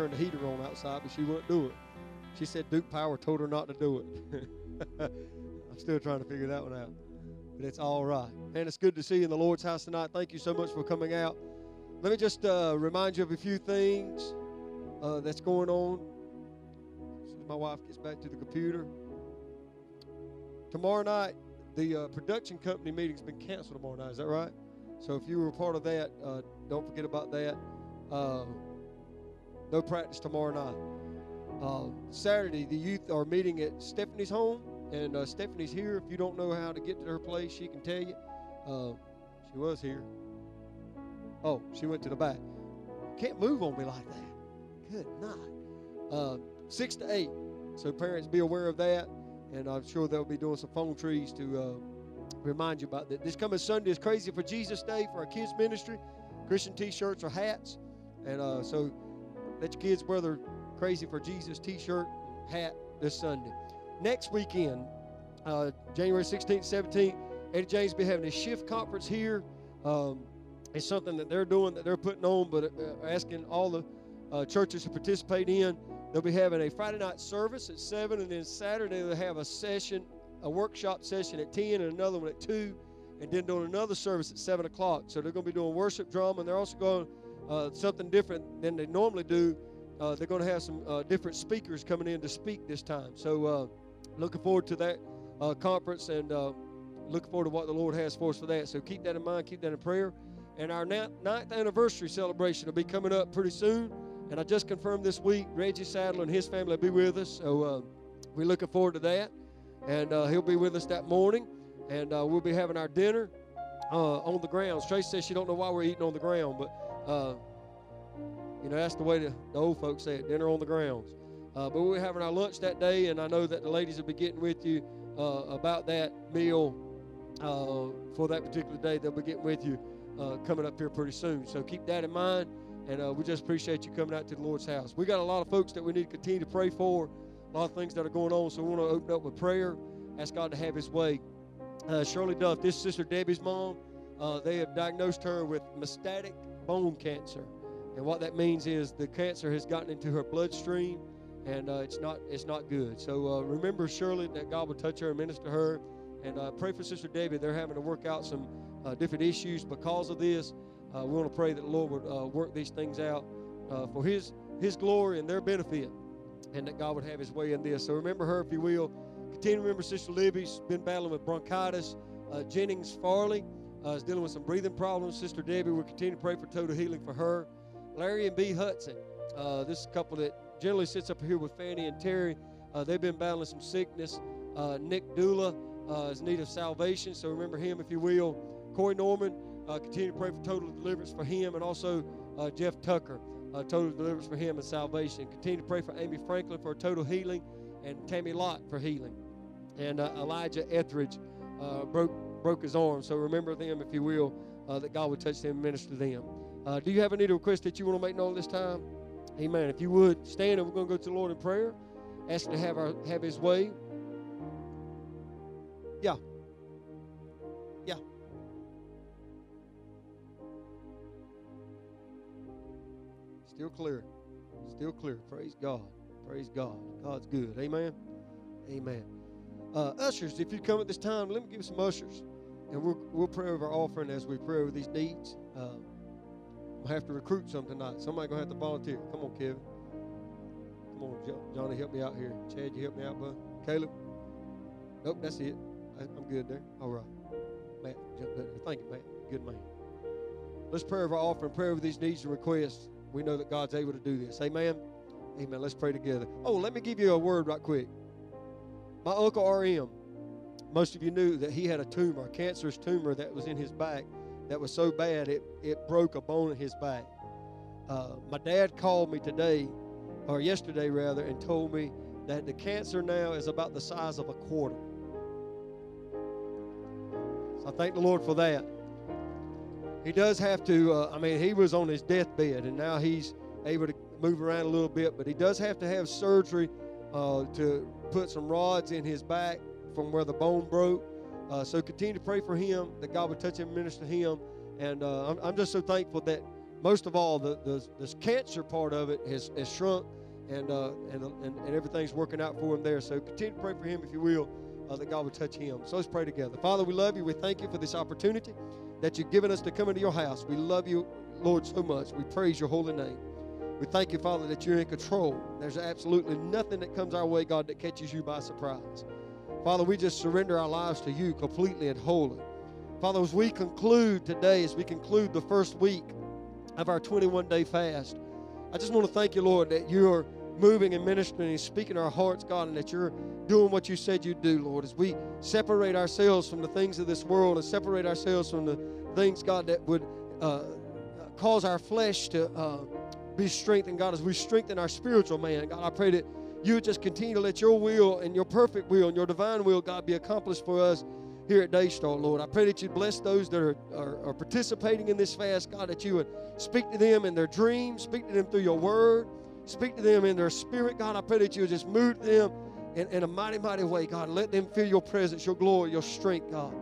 turn the heater on outside, but she wouldn't do it. She said Duke Power told her not to do it. I'm still trying to figure that one out. But it's all right. And it's good to see you in the Lord's house tonight. Thank you so much for coming out. Let me just uh, remind you of a few things uh, that's going on. As soon as my wife gets back to the computer. Tomorrow night, the uh, production company meeting's been canceled tomorrow night. Is that right? So if you were a part of that, uh, don't forget about that. No practice tomorrow night. Uh, Saturday, the youth are meeting at Stephanie's home, and uh, Stephanie's here. If you don't know how to get to her place, she can tell you. Uh, she was here. Oh, she went to the back. Can't move on me like that. Good night. Uh, six to eight. So parents, be aware of that, and I'm sure they'll be doing some phone trees to uh, remind you about that. This coming Sunday is Crazy for Jesus Day for our kids ministry. Christian T-shirts or hats, and uh, so let your kids their Crazy for Jesus T-shirt, hat this Sunday. Next weekend, uh, January 16th, 17th, Eddie James will be having a shift conference here. Um, it's something that they're doing that they're putting on, but uh, asking all the uh, churches to participate in. They'll be having a Friday night service at seven, and then Saturday they'll have a session, a workshop session at ten, and another one at two, and then doing another service at seven o'clock. So they're going to be doing worship drama, and they're also going uh, something different than they normally do. Uh, they're going to have some uh, different speakers coming in to speak this time. So uh, looking forward to that uh, conference and uh, looking forward to what the Lord has for us for that. So keep that in mind, keep that in prayer. And our ninth anniversary celebration will be coming up pretty soon. And I just confirmed this week, Reggie Sadler and his family will be with us. So we're looking forward to that. And he'll be with us that morning. And we'll be having our dinner on the grounds. Trace says she don't know why we're eating on the ground, but you know, that's the way the, the old folks say it dinner on the grounds. Uh, but we are having our lunch that day, and I know that the ladies will be getting with you uh, about that meal uh, for that particular day. They'll be getting with you uh, coming up here pretty soon. So keep that in mind, and uh, we just appreciate you coming out to the Lord's house. We got a lot of folks that we need to continue to pray for, a lot of things that are going on, so we want to open up with prayer, ask God to have His way. Uh, Shirley Duff, this Sister Debbie's mom, they have diagnosed her with metastatic bone cancer. And what that means is the cancer has gotten into her bloodstream, and uh, it's not it's not good. So uh, remember Shirley that God will touch her and minister her, and uh, pray for Sister Debbie. They're having to work out some uh, different issues because of this. Uh, we want to pray that the Lord would uh, work these things out for His His glory and their benefit, and that God would have His way in this. So remember her if you will. Continue to remember Sister Libby's been battling with bronchitis. Jennings Farley is dealing with some breathing problems. Sister Debbie, we'll continue to pray for total healing for her. Larry and B. Hudson. Uh, this couple that generally sits up here with Fanny and Terry. Uh, they've been battling some sickness. Uh, Nick Dula uh, is in need of salvation, so remember him if you will. Corey Norman, uh, continue to pray for total deliverance for him, and also uh, Jeff Tucker, total deliverance for him and salvation. Continue to pray for Amy Franklin for total healing, and Tammy Lott for healing. And Elijah Etheridge broke broke his arm, so remember them if you will, that God would touch them and minister to them. Uh, do you have any request that you want to make known this time? Amen. If you would stand and we're going to go to the Lord in prayer, ask Him to have our have His way. Yeah. Yeah. Still clear. Still clear. Praise God. Praise God. God's good. Amen. Amen. Uh, ushers, if you come at this time, let me give you some ushers, and we'll we'll pray over our offering as we pray over these needs. Uh, We'll have to recruit some tonight. Somebody gonna have to volunteer. Come on, Kevin. Come on, Johnny, help me out here. Chad, you help me out, bud. Caleb. Nope, that's it. I'm good there. All right. Matt, thank you, Matt. Good man. Let's pray over our offering, pray over these needs and requests. We know that God's able to do this. Amen. Amen. Let's pray together. Oh, let me give you a word right quick. My uncle RM, most of you knew that he had a tumor, a cancerous tumor that was in his back that was so bad it, it broke a bone in his back. Uh, my dad called me today, or yesterday rather, and told me that the cancer now is about the size of a quarter. So I thank the Lord for that. He does have to, uh, I mean, he was on his deathbed and now he's able to move around a little bit, but he does have to have surgery uh, to put some rods in his back from where the bone broke uh, so continue to pray for him that God would touch him minister to him. And uh, I'm, I'm, just so thankful that most of all, the, the this cancer part of it has, has shrunk, and, uh, and, and and everything's working out for him there. So continue to pray for him if you will, uh, that God would touch him. So let's pray together. Father, we love you. We thank you for this opportunity that you've given us to come into your house. We love you, Lord, so much. We praise your holy name. We thank you, Father, that you're in control. There's absolutely nothing that comes our way, God, that catches you by surprise. Father, we just surrender our lives to you completely and wholly. Father, as we conclude today, as we conclude the first week of our 21 day fast. I just want to thank you, Lord, that you're moving and ministering and speaking our hearts, God, and that you're doing what you said you'd do, Lord, as we separate ourselves from the things of this world and separate ourselves from the things, God, that would uh, cause our flesh to uh, be strengthened, God, as we strengthen our spiritual man. God, I pray that you would just continue to let your will and your perfect will and your divine will, God, be accomplished for us here at Daystar, Lord. I pray that you bless those that are, are, are, participating in this fast, God, that you would speak to them in their dreams, speak to them through your word, speak to them in their spirit, God. I pray that you would just move them in, in a mighty, mighty way, God. Let them feel your presence, your glory, your strength, God.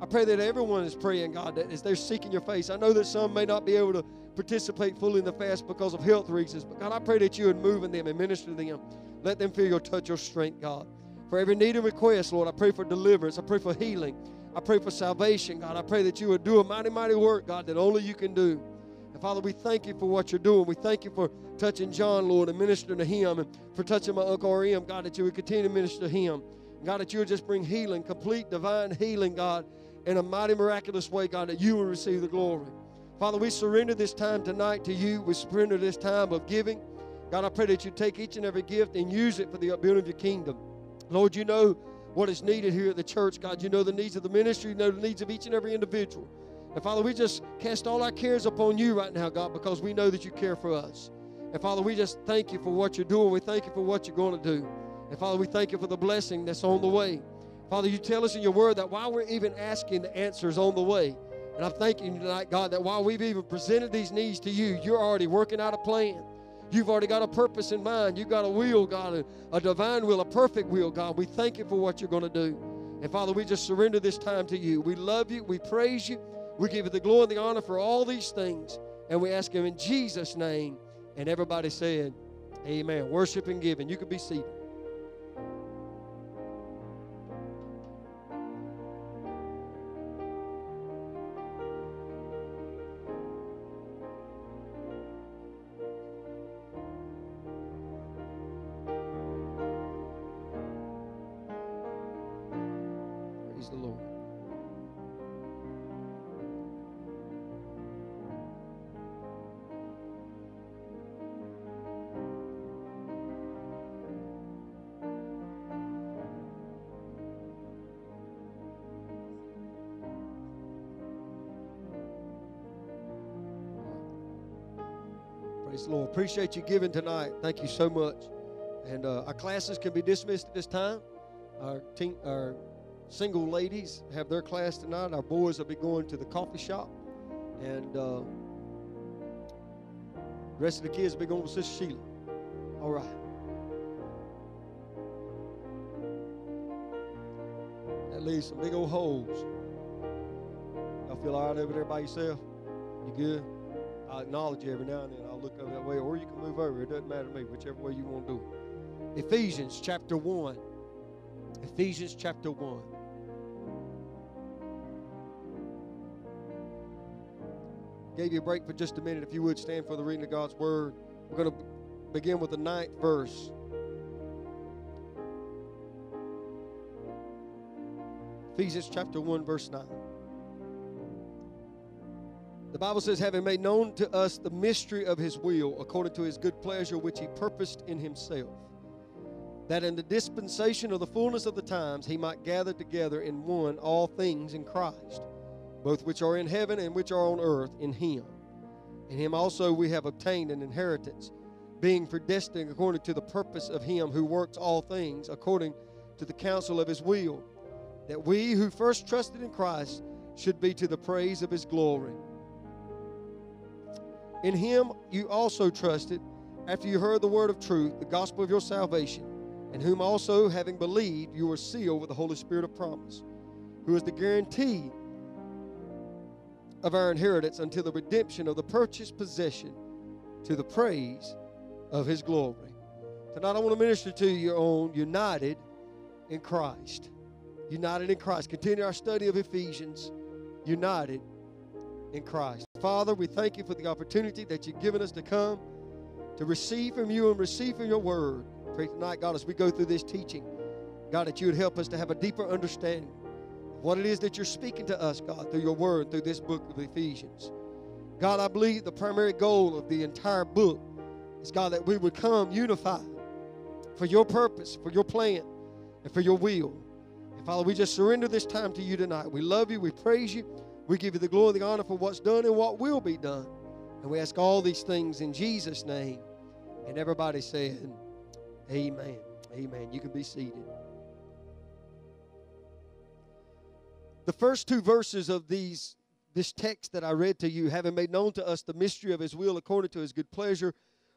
I pray that everyone is praying, God, that as they're seeking your face. I know that some may not be able to participate fully in the fast because of health reasons, but God, I pray that you would move in them and minister to them. Let them feel your touch, your strength, God. For every need and request, Lord, I pray for deliverance. I pray for healing. I pray for salvation, God. I pray that you would do a mighty, mighty work, God, that only you can do. And Father, we thank you for what you're doing. We thank you for touching John, Lord, and ministering to him, and for touching my Uncle R.M., God, that you would continue to minister to him. God, that you would just bring healing, complete divine healing, God, in a mighty, miraculous way, God, that you would receive the glory. Father, we surrender this time tonight to you. We surrender this time of giving. God, I pray that you take each and every gift and use it for the building of your kingdom. Lord, you know what is needed here at the church, God. You know the needs of the ministry, you know the needs of each and every individual. And Father, we just cast all our cares upon you right now, God, because we know that you care for us. And Father, we just thank you for what you're doing. We thank you for what you're going to do. And Father, we thank you for the blessing that's on the way. Father, you tell us in your word that while we're even asking, the answer is on the way. And I'm thanking you tonight, God, that while we've even presented these needs to you, you're already working out a plan. You've already got a purpose in mind. You've got a will, God, a, a divine will, a perfect will, God. We thank you for what you're going to do. And Father, we just surrender this time to you. We love you. We praise you. We give you the glory and the honor for all these things. And we ask him in Jesus' name. And everybody said, Amen. Worship and giving. You can be seated. Appreciate you giving tonight. Thank you so much. And uh, our classes can be dismissed at this time. Our teen, our single ladies have their class tonight. Our boys will be going to the coffee shop, and uh, the rest of the kids will be going with Sister Sheila. All right. That leaves some big old holes. Y'all feel all right over there by yourself? You good? I acknowledge you every now and then. I'll look over that way, or you can move over. It doesn't matter to me, whichever way you want to do it. Ephesians chapter 1. Ephesians chapter 1. Gave you a break for just a minute. If you would stand for the reading of God's word. We're going to begin with the ninth verse. Ephesians chapter 1, verse 9. The Bible says, having made known to us the mystery of his will, according to his good pleasure, which he purposed in himself, that in the dispensation of the fullness of the times he might gather together in one all things in Christ, both which are in heaven and which are on earth, in him. In him also we have obtained an inheritance, being predestined according to the purpose of him who works all things according to the counsel of his will, that we who first trusted in Christ should be to the praise of his glory. In him you also trusted after you heard the word of truth, the gospel of your salvation, in whom also, having believed, you were sealed with the Holy Spirit of promise, who is the guarantee of our inheritance until the redemption of the purchased possession to the praise of his glory. Tonight I want to minister to you on united in Christ. United in Christ. Continue our study of Ephesians. United in Christ. Father, we thank you for the opportunity that you've given us to come to receive from you and receive from your word. Pray tonight, God, as we go through this teaching, God, that you would help us to have a deeper understanding of what it is that you're speaking to us, God, through your word, through this book of Ephesians. God, I believe the primary goal of the entire book is, God, that we would come unified for your purpose, for your plan, and for your will. And Father, we just surrender this time to you tonight. We love you, we praise you, we give you the glory and the honor for what's done and what will be done. And we ask all these things in Jesus' name. And everybody said, Amen. Amen. You can be seated. The first two verses of these this text that I read to you, having made known to us the mystery of his will according to his good pleasure,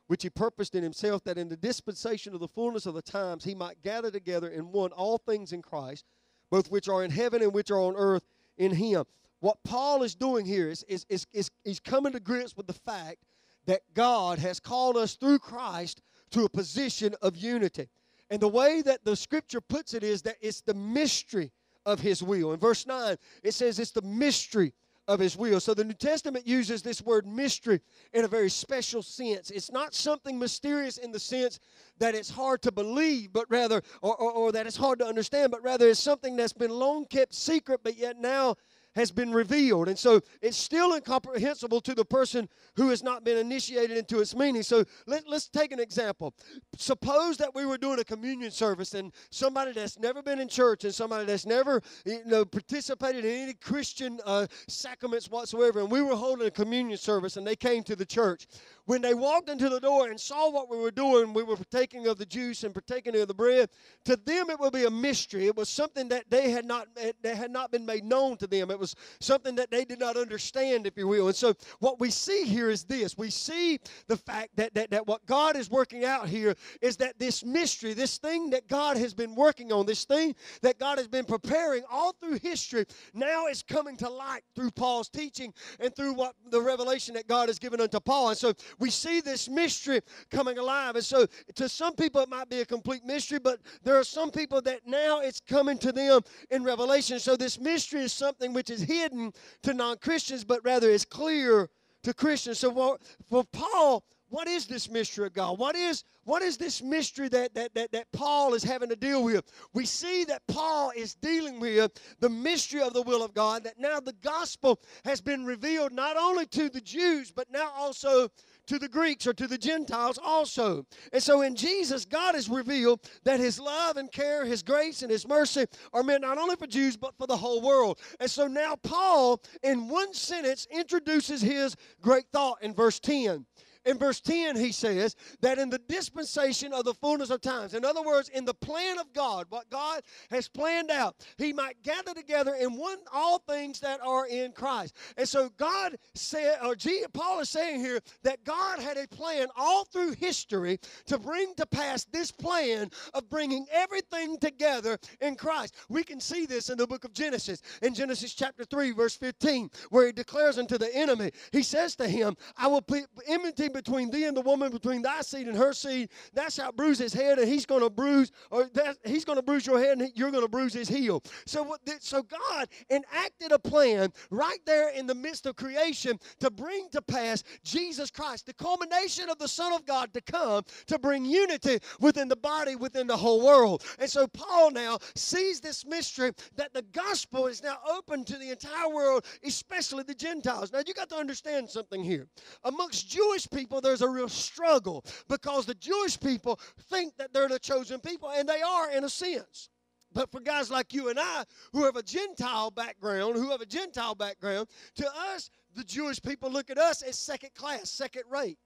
which he purposed in himself, that in the dispensation of the fullness of the times he might gather together in one all things in Christ, both which are in heaven and which are on earth in him. What Paul is doing here is, is, is, is he's coming to grips with the fact that God has called us through Christ to a position of unity. And the way that the scripture puts it is that it's the mystery of his will. In verse 9, it says it's the mystery of his will. So the New Testament uses this word mystery in a very special sense. It's not something mysterious in the sense that it's hard to believe, but rather, or, or, or that it's hard to understand, but rather it's something that's been long kept secret, but yet now has been revealed. And so it's still incomprehensible to the person who has not been initiated into its meaning. So let, us take an example. Suppose that we were doing a communion service and somebody that's never been in church and somebody that's never you know, participated in any Christian uh, sacraments whatsoever, and we were holding a communion service and they came to the church when they walked into the door and saw what we were doing, we were partaking of the juice and partaking of the bread. To them, it would be a mystery. It was something that they had not eh, that had not been made known to them. It was something that they did not understand, if you will. And so, what we see here is this: we see the fact that that, that what God is working out here is that this mystery, this thing that God has been working on, this thing that God has been preparing all through history, now is coming to light through Paul's teaching and through what the revelation that God has given unto Paul. And so we see this mystery coming alive. And so to some people it might be a complete mystery, but there are some people that now it's coming to them in Revelation. So this mystery is something which is hidden to non Christians, but rather is clear to Christians. So for, for Paul, what is this mystery of God? What is what is this mystery that, that, that, that Paul is having to deal with? We see that Paul is dealing with the mystery of the will of God, that now the gospel has been revealed not only to the Jews, but now also to the Greeks or to the Gentiles also. And so in Jesus, God has revealed that His love and care, His grace and His mercy are meant not only for Jews, but for the whole world. And so now Paul, in one sentence, introduces his great thought in verse 10. In verse 10, he says that in the dispensation of the fullness of times, in other words, in the plan of God, what God has planned out, he might gather together in one all things that are in Christ. And so God said, or Paul is saying here that God had a plan all through history to bring to pass this plan of bringing everything together in Christ. We can see this in the book of Genesis, in Genesis chapter 3, verse 15, where he declares unto the enemy, he says to him, I will put enmity between thee and the woman, between thy seed and her seed. That shall bruise his head, and he's going to bruise, or that, he's going to bruise your head, and you're going to bruise his heel. So, so God enacted a plan right there in the midst of creation to bring to pass Jesus Christ, the culmination of the Son of God to come to bring unity within the body, within the whole world. And so Paul now sees this mystery that the gospel is now open to the entire world, especially the Gentiles. Now you got to understand something here. Amongst Jewish people, people, there's a real struggle because the Jewish people think that they're the chosen people, and they are in a sense. But for guys like you and I who have a Gentile background, who have a Gentile background, to us, the Jewish people look at us as second class, second rate.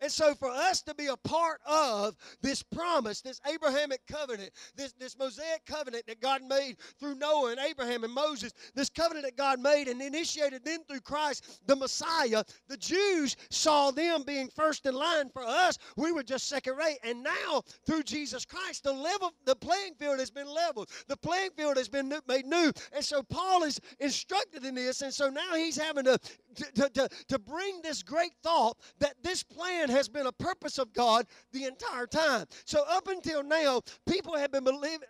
And so, for us to be a part of this promise, this Abrahamic covenant, this, this Mosaic covenant that God made through Noah and Abraham and Moses, this covenant that God made and initiated then through Christ, the Messiah, the Jews saw them being first in line. For us, we were just second rate. And now, through Jesus Christ, the level, the playing field has been leveled. The playing field has been made new. And so, Paul is instructed in this. And so now he's having to to, to, to bring this great thought that this plan has been a purpose of God the entire time. So, up until now, people have been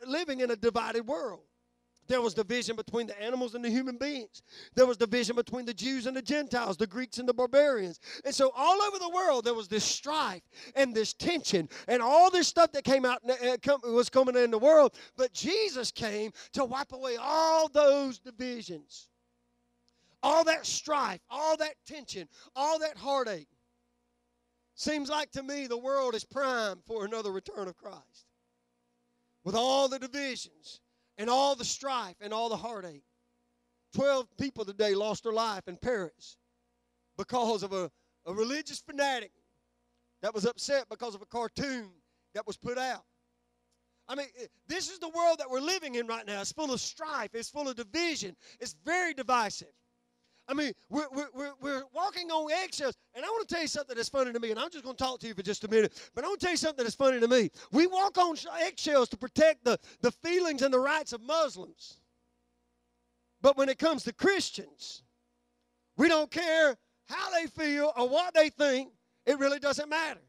living in a divided world. There was division between the animals and the human beings. There was division between the Jews and the Gentiles, the Greeks and the barbarians. And so, all over the world, there was this strife and this tension and all this stuff that came out uh, was coming in the world. But Jesus came to wipe away all those divisions all that strife, all that tension, all that heartache. Seems like to me the world is primed for another return of Christ. With all the divisions and all the strife and all the heartache. Twelve people today lost their life in Paris because of a, a religious fanatic that was upset because of a cartoon that was put out. I mean, eh, this is the world that we're living in right now. It's full of strife, it's full of division, it's very divisive. I mean, we're, we're, we're walking on eggshells. And I want to tell you something that's funny to me, and I'm just going to talk to you for just a minute. But I want to tell you something that's funny to me. We walk on eggshells to protect the, the feelings and the rights of Muslims. But when it comes to Christians, we don't care how they feel or what they think. It really doesn't matter.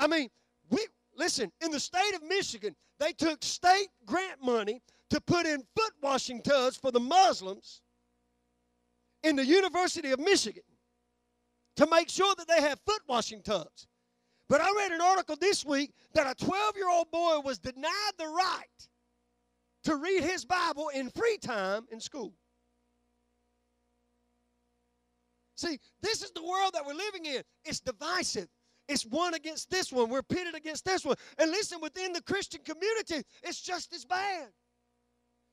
I mean, we listen, in the state of Michigan, they took state grant money to put in foot washing tubs for the Muslims in the University of Michigan to make sure that they have foot washing tubs. But I read an article this week that a 12 year old boy was denied the right to read his Bible in free time in school. See, this is the world that we're living in. It's divisive. It's one against this one. We're pitted against this one. And listen, within the Christian community, it's just as bad.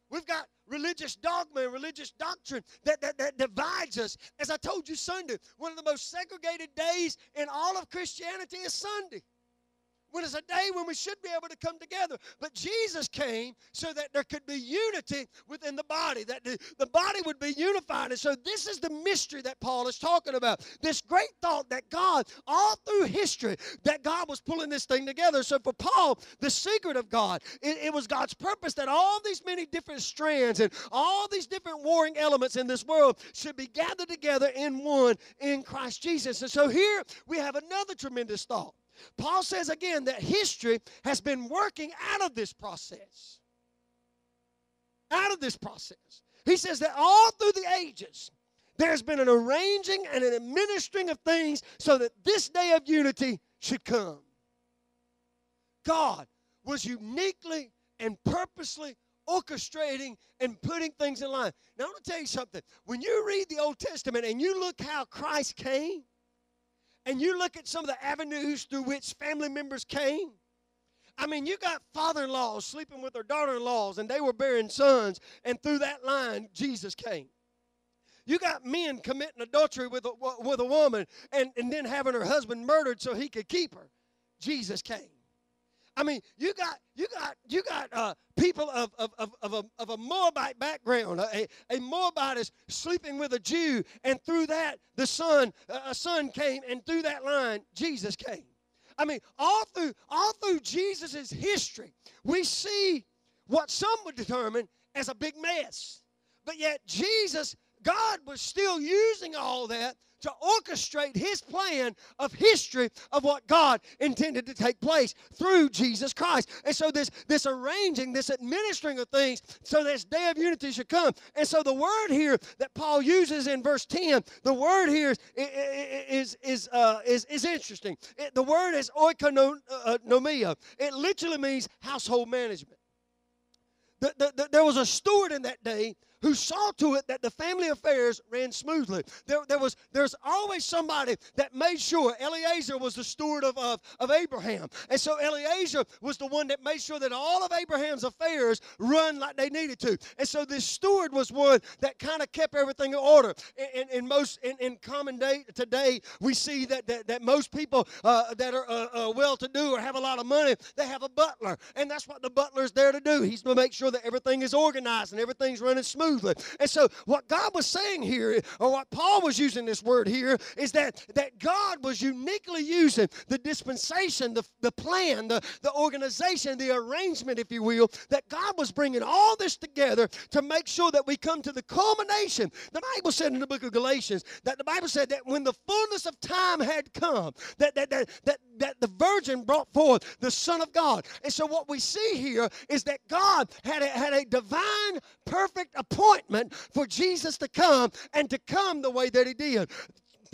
We've got religious dogma and religious doctrine that, that, that divides us. As I told you Sunday, one of the most segregated days in all of Christianity is Sunday when it's a day when we should be able to come together. But Jesus came so that there could be unity within the body, that the, body would be unified. And so this is the mystery that Paul is talking about. This great thought that God, all through history, that God was pulling this thing together. So for Paul, the secret of God, it, it was God's purpose that all these many different strands and all these different warring elements in this world should be gathered together in one in Christ Jesus. And so here we have another tremendous thought. Paul says again that history has been working out of this process. Out of this process. He says that all through the ages, there's been an arranging and an administering of things so that this day of unity should come. God was uniquely and purposely orchestrating and putting things in line. Now, I want to tell you something. When you read the Old Testament and you look how Christ came, and you look at some of the avenues through which family members came. I mean, you got father in laws sleeping with their daughter in laws, and they were bearing sons, and through that line, Jesus came. You got men committing adultery with a, with a woman and, and then having her husband murdered so he could keep her. Jesus came. I mean, you got you got you got uh, people of, of, of, of, a, of a Moabite background. A, a Moabite is sleeping with a Jew, and through that the son a son came, and through that line Jesus came. I mean, all through all through Jesus' history, we see what some would determine as a big mess. But yet Jesus, God was still using all that to orchestrate his plan of history of what God intended to take place through Jesus Christ. And so this, this arranging, this administering of things, so this day of unity should come. And so the word here that Paul uses in verse 10, the word here is, is, is, uh, is, is interesting. It, the word is oikonomia. It literally means household management. The, the, the, there was a steward in that day who saw to it that the family affairs ran smoothly. There, there was there's always somebody that made sure Eliezer was the steward of, of, of Abraham. And so Eliezer was the one that made sure that all of Abraham's affairs run like they needed to. And so this steward was one that kind of kept everything in order. In, in, most in, in, common day today, we see that that, that most people uh, that are uh, uh, well-to-do or have a lot of money, they have a butler, and that's what the butler's there to do. He's to make sure that everything is organized and everything's running And so, what God was saying here, or what Paul was using this word here, is that that God was uniquely using the dispensation, the, the plan, the, the organization, the arrangement, if you will, that God was bringing all this together to make sure that we come to the culmination. The Bible said in the book of Galatians that the Bible said that when the fullness of time had come, that, that, that, that, that the virgin brought forth the Son of God. And so what we see here is that God had a, had a divine, perfect appointment for Jesus to come and to come the way that he did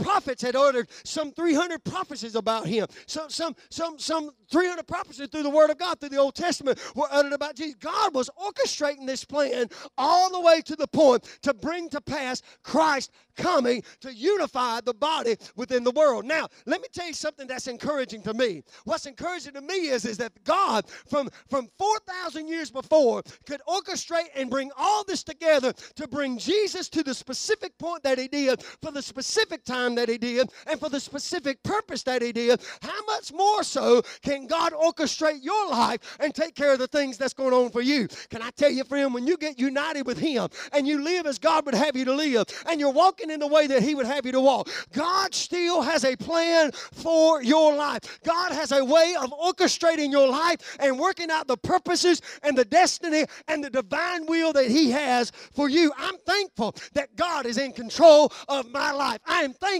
prophets had uttered some 300 prophecies about him. Some, some, some, some 300 prophecies through the Word of God, through the Old Testament, were uttered about Jesus. God was orchestrating this plan all the way to the point to bring to pass Christ coming to unify the body within the world. Now, let me tell you something that's encouraging to me. What's encouraging to me is, is that God, from, from 4,000 years before, could orchestrate and bring all this together to bring Jesus to the specific point that He did, for the specific time that He did, and for the specific purpose that He did. How much more so can can God orchestrate your life and take care of the things that's going on for you? Can I tell you, friend, when you get united with Him and you live as God would have you to live and you're walking in the way that He would have you to walk, God still has a plan for your life. God has a way of orchestrating your life and working out the purposes and the destiny and the divine will that He has for you. I'm thankful that God is in control of my life. I am thankful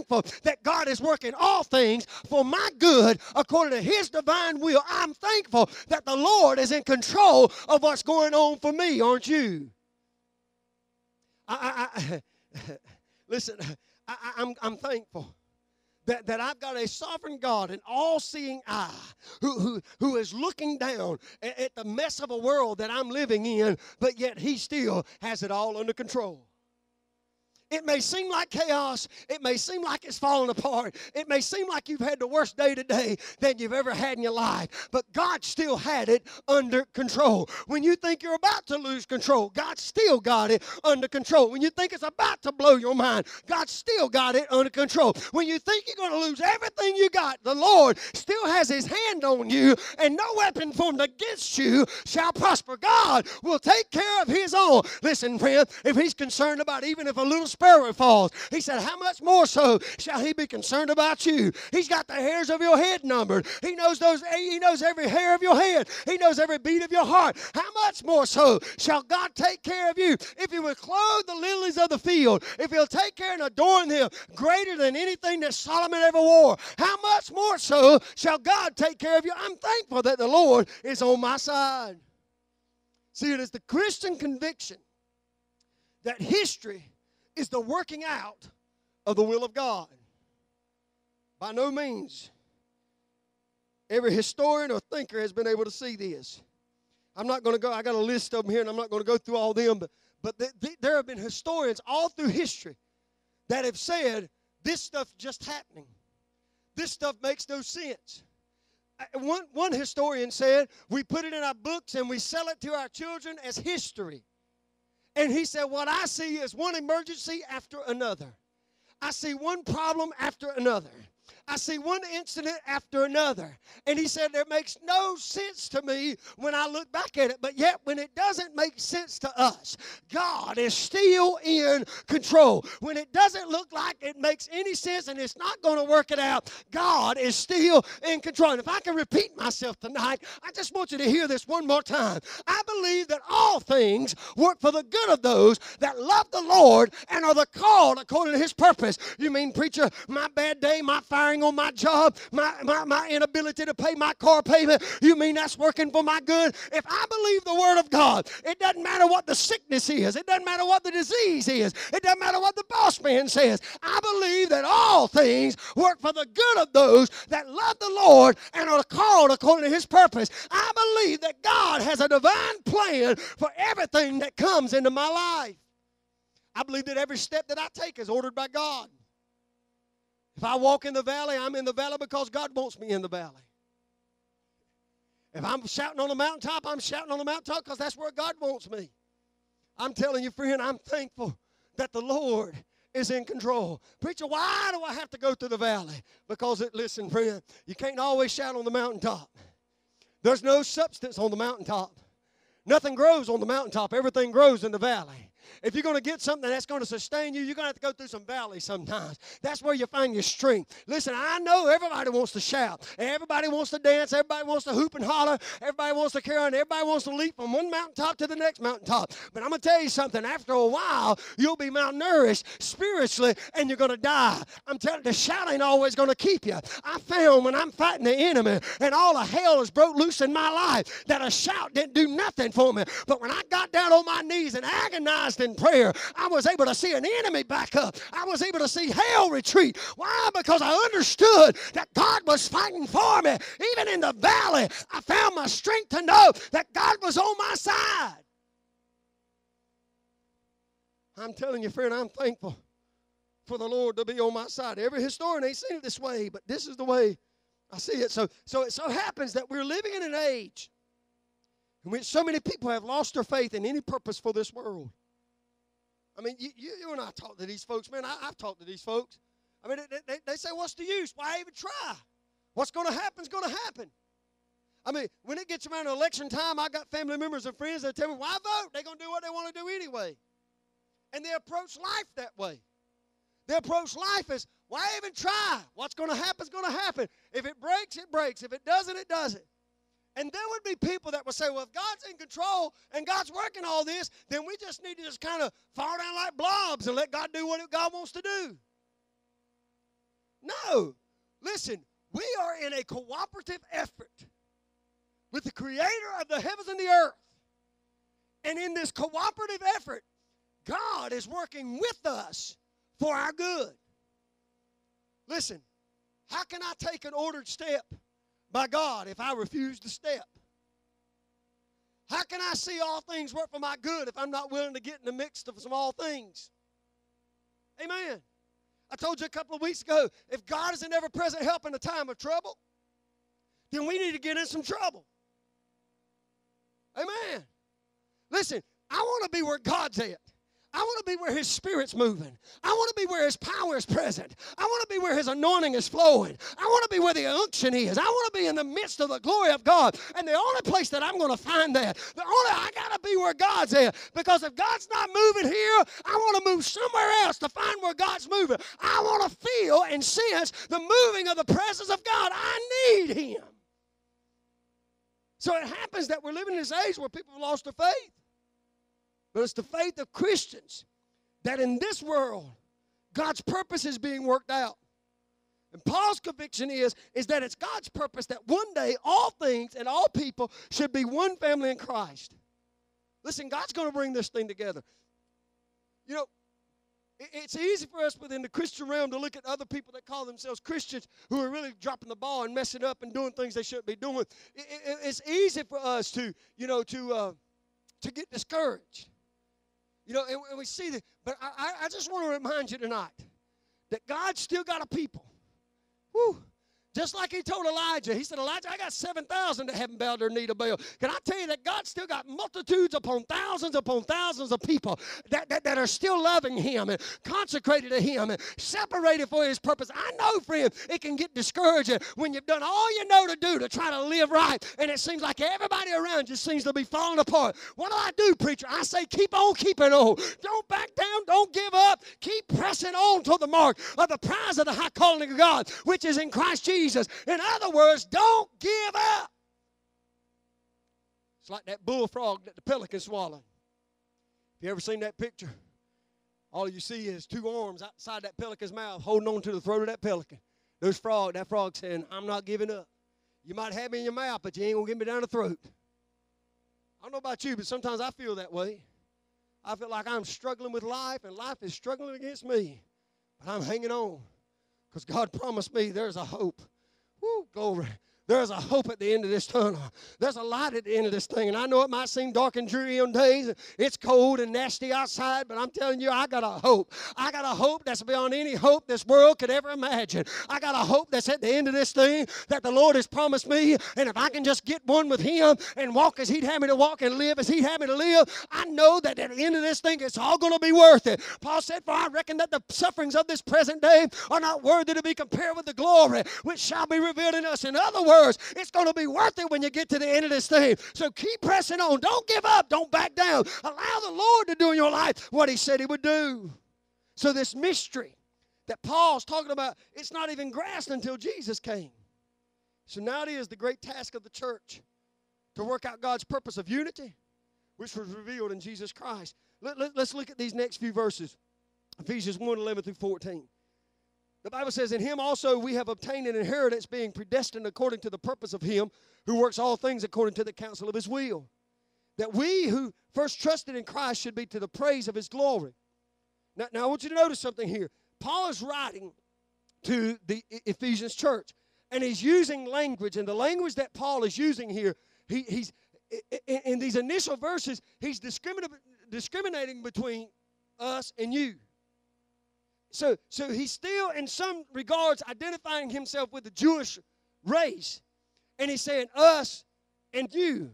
that God is working all things for my good according to His divine divine will. I'm thankful that the Lord is in control of what's going on for me, aren't you? I, I, I listen, I, I'm, I'm thankful. That, that I've got a sovereign God, an all seeing eye, who, who, who is looking down at, at the mess of a world that I'm living in, but yet He still has it all under control. It may seem like chaos. It may seem like it's falling apart. It may seem like you've had the worst day today than you've ever had in your life. But God still had it under control. When you think you're about to lose control, God still got it under control. When you think it's about to blow your mind, God still got it under control. When you think you're going to lose everything you got, the Lord still has His hand on you, and no weapon formed against you shall prosper. God will take care of His own. Listen, friend, if He's concerned about even if a little sparrow falls. He said, How much more so shall he be concerned about you? He's got the hairs of your head numbered. He knows those, he knows every hair of your head. He knows every beat of your heart. How much more so shall God take care of you? If he will clothe the lilies of the field, if he'll take care and adorn them greater than anything that Solomon ever wore, how much more so shall God take care of you? I'm thankful that the Lord is on my side. See, it is the Christian conviction that history is the working out of the will of God. By no means every historian or thinker has been able to see this. I'm not going to go, I got a list of them here, and I'm not going to go through all them, but, but the, the, there have been historians all through history that have said this stuff just happening. This stuff makes no sense. Uh, one, one historian said, We put it in our books and we sell it to our children as history. And he said, What I see is one emergency after another. I see one problem after another. I see one incident after another. And he said, It makes no sense to me when I look back at it. But yet, when it doesn't make sense to us, God is still in control. When it doesn't look like it makes any sense and it's not going to work it out, God is still in control. And if I can repeat myself tonight, I just want you to hear this one more time. I believe that all things work for the good of those that love the Lord and are the called according to his purpose. You mean, preacher, my bad day, my fire on my job, my, my, my inability to pay my car payment, you mean that's working for my good? If I believe the Word of God, it doesn't matter what the sickness is, it doesn't matter what the disease is, it doesn't matter what the boss man says. I believe that all things work for the good of those that love the Lord and are called according to His purpose. I believe that God has a divine plan for everything that comes into my life. I believe that every step that I take is ordered by God. If I walk in the valley, I'm in the valley because God wants me in the valley. If I'm shouting on the mountaintop, I'm shouting on the mountaintop because that's where God wants me. I'm telling you, friend, I'm thankful that the Lord is in control. Preacher, why do I have to go through the valley? Because it, listen, friend, you can't always shout on the mountaintop. There's no substance on the mountaintop. Nothing grows on the mountaintop. Everything grows in the valley. If you're going to get something that's going to sustain you, you're going to have to go through some valleys sometimes. That's where you find your strength. Listen, I know everybody wants to shout. Everybody wants to dance. Everybody wants to hoop and holler. Everybody wants to carry on. Everybody wants to leap from one mountaintop to the next mountaintop. But I'm going to tell you something. After a while, you'll be malnourished spiritually and you're going to die. I'm telling you, the shout ain't always going to keep you. I found when I'm fighting the enemy and all the hell is broke loose in my life that a shout didn't do nothing for me. But when I got down on my knees and agonized in prayer, I was able to see an enemy back up. I was able to see hell retreat. Why? Because I understood that God was fighting for me. Even in the valley, I found my strength to know that God was on my side. I'm telling you, friend, I'm thankful for the Lord to be on my side. Every historian ain't seen it this way, but this is the way I see it. So, so it so happens that we're living in an age in which so many people have lost their faith in any purpose for this world. I mean, you, you, and I talk to these folks, man. I, have talked to these folks. I mean, they, they, they say, What's the use? Why even try? What's going to happen is going to happen. I mean, when it gets around election time, I got family members and friends that tell me, Why vote? They're going to do what they want to do anyway. And they approach life that way. They approach life as, Why even try? What's going to happen is going to happen. If it breaks, it breaks. If it doesn't, it doesn't. And there would be people that would say, well, if God's in control and God's working all this, then we just need to just kind of fall down like blobs and let God do what God wants to do. No. Listen, we are in a cooperative effort with the creator of the heavens and the earth. And in this cooperative effort, God is working with us for our good. Listen, how can I take an ordered step by God if I refuse to step? How can I see all things work for my good if I'm not willing to get in the mix of some all things? Amen. I told you a couple of weeks ago if God is an ever present help in a time of trouble, then we need to get in some trouble. Amen. Listen, I want to be where God's at. I want to be where His Spirit's moving. I want to be where His power is present. I want to be where His anointing is flowing. I want to be where the unction is. I want to be in the midst of the glory of God. And the only place that I'm going to find that, the only I got to be where God's at. Because if God's not moving here, I want to move somewhere else to find where God's moving. I want to feel and sense the moving of the presence of God. I need Him. So it happens that we're living in this age where people have lost their faith. But it's the faith of Christians that in this world, God's purpose is being worked out. And Paul's conviction is, is that it's God's purpose that one day all things and all people should be one family in Christ. Listen, God's going to bring this thing together. You know, it's easy for us within the Christian realm to look at other people that call themselves Christians who are really dropping the ball and messing up and doing things they shouldn't be doing. It's easy for us to, you know, to uh, to get discouraged. You know, and, we see that. But I, I just want to remind you tonight that God's still got a people. Whew. Just like he told Elijah, he said, Elijah, I got 7,000 that haven't bowed their knee to Baal. Can I tell you that God still got multitudes upon thousands upon thousands of people that, that, that are still loving him and consecrated to him and separated for his purpose? I know, friend, it can get discouraging when you've done all you know to do to try to live right and it seems like everybody around you seems to be falling apart. What do I do, preacher? I say, keep on keeping on. Don't back down. Don't give up. Keep pressing on to the mark of the prize of the high calling of God, which is in Christ Jesus. Jesus. In other words, don't give up. It's like that bullfrog that the pelican swallowed. Have you ever seen that picture? All you see is two arms outside that pelican's mouth holding on to the throat of that pelican. Those frog, that frog saying, I'm not giving up. You might have me in your mouth, but you ain't gonna get me down the throat. I don't know about you, but sometimes I feel that way. I feel like I'm struggling with life and life is struggling against me. But I'm hanging on because God promised me there's a hope. Woo, glory. There's a hope at the end of this tunnel. There's a light at the end of this thing. And I know it might seem dark and dreary on days. It's cold and nasty outside, but I'm telling you, I got a hope. I got a hope that's beyond any hope this world could ever imagine. I got a hope that's at the end of this thing that the Lord has promised me. And if I can just get one with Him and walk as He'd have me to walk and live as He'd have me to live, I know that at the end of this thing, it's all going to be worth it. Paul said, For I reckon that the sufferings of this present day are not worthy to be compared with the glory which shall be revealed in us. In other words, It's going to be worth it when you get to the end of this thing. So keep pressing on. Don't give up. Don't back down. Allow the Lord to do in your life what He said He would do. So, this mystery that Paul's talking about, it's not even grasped until Jesus came. So, now it is the great task of the church to work out God's purpose of unity, which was revealed in Jesus Christ. Let, us let, look at these next few verses Ephesians 1 11 through 14. The Bible says, In him also we have obtained an inheritance, being predestined according to the purpose of him who works all things according to the counsel of his will. That we who first trusted in Christ should be to the praise of his glory. Now, now I want you to notice something here. Paul is writing to the Ephesians church, and he's using language, and the language that Paul is using here, he, he's in these initial verses, he's discriminating between us and you. So, so he's still, in some regards, identifying himself with the Jewish race. And he's saying, us and you.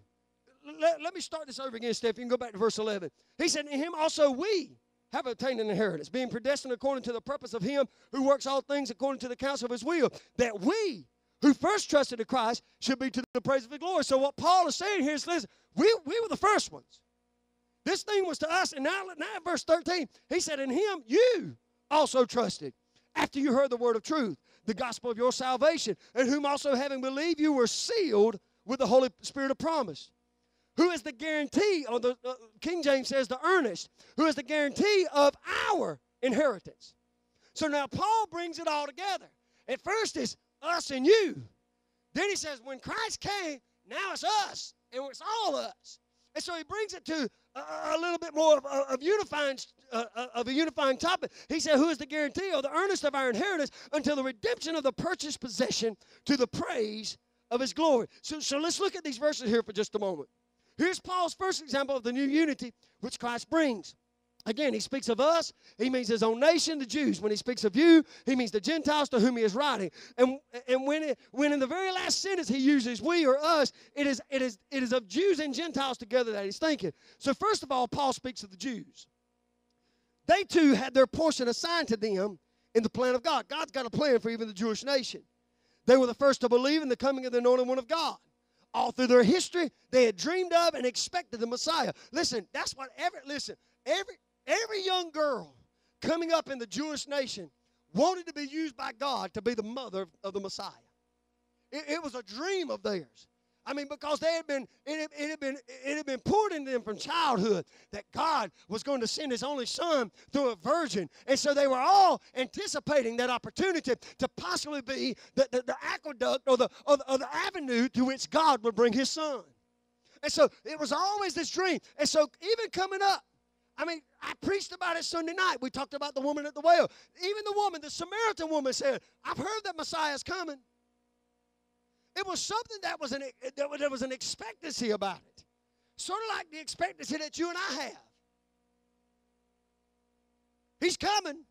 Let, let me start this over again, Steph. You can go back to verse 11. He said, In him also we have obtained an inheritance, being predestined according to the purpose of him who works all things according to the counsel of his will, that we who first trusted in Christ should be to the praise of his glory. So what Paul is saying here is listen, we, we were the first ones. This thing was to us, and now, now verse 13, he said, In him you also trusted after you heard the word of truth, the gospel of your salvation, and whom also having believed you were sealed with the Holy Spirit of promise. Who is the guarantee, or the uh, King James says the earnest, who is the guarantee of our inheritance. So now Paul brings it all together. At first it's us and you. Then he says, when Christ came, now it's us, and it's all us. And so he brings it to a, a little bit more of, of unifying uh, uh, of a unifying topic. He said, "Who is the guarantee or the earnest of our inheritance until the redemption of the purchased possession to the praise of His glory?" So, so let's look at these verses here for just a moment. Here's Paul's first example of the new unity which Christ brings. Again, he speaks of us. He means his own nation, the Jews. When he speaks of you, he means the Gentiles to whom he is writing. And, and when, it, when in the very last sentence he uses we or us, it is, it, is, it is of Jews and Gentiles together that he's thinking. So, first of all, Paul speaks of the Jews. They too had their portion assigned to them in the plan of God. God's got a plan for even the Jewish nation. They were the first to believe in the coming of the anointed one of God. All through their history, they had dreamed of and expected the Messiah. Listen, that's what every listen, every Every young girl coming up in the Jewish nation wanted to be used by God to be the mother of the Messiah. It, it was a dream of theirs. I mean, because they had been, it, it, had been, it had been poured into them from childhood that God was going to send His only Son through a virgin, and so they were all anticipating that opportunity to possibly be the, the, the aqueduct or the, or the or the avenue to which God would bring His Son. And so it was always this dream. And so even coming up, I mean, I preached about it Sunday night. We talked about the woman at the well. Even the woman, the Samaritan woman, said, I've heard that Messiah is coming. It was something that was an, there was an expectancy about it. Sort of like the expectancy that you and I have. He's coming.